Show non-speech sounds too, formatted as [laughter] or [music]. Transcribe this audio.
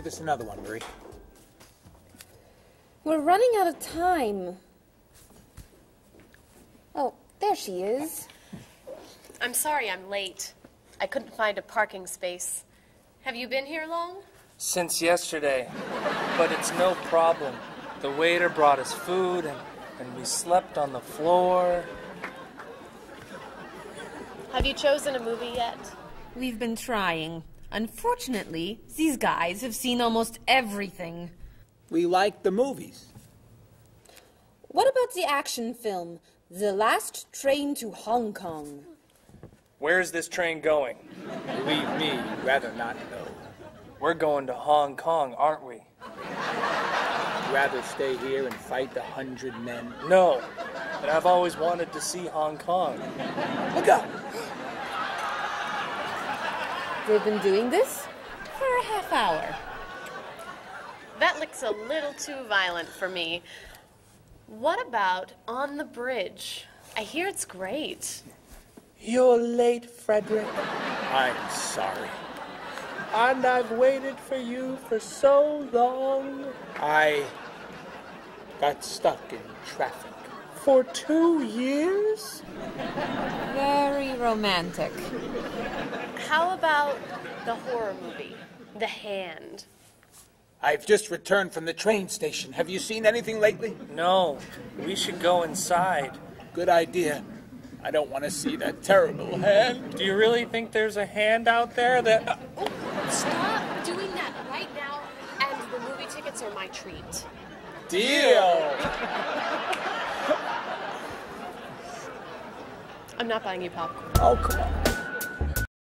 Give us another one, Marie. We're running out of time. Oh, there she is. I'm sorry I'm late. I couldn't find a parking space. Have you been here long? Since yesterday. But it's no problem. The waiter brought us food and, and we slept on the floor. Have you chosen a movie yet? We've been trying. Unfortunately, these guys have seen almost everything. We like the movies. What about the action film, The Last Train to Hong Kong? Where's this train going? Believe me, you'd rather not know. We're going to Hong Kong, aren't we? Rather stay here and fight the hundred men. No, but I've always wanted to see Hong Kong. Look out! They've been doing this for a half hour. That looks a little too violent for me. What about On the Bridge? I hear it's great. You're late, Frederick. I'm sorry. And I've waited for you for so long. I got stuck in traffic. For two years? Very romantic. How about the horror movie, The Hand? I've just returned from the train station. Have you seen anything lately? No, we should go inside. Good idea. I don't want to see that terrible hand. Do you really think there's a hand out there that. Uh, oh, stop doing that right now, and the movie tickets are my treat. Deal! [laughs] I'm not buying you popcorn. Oh, come on.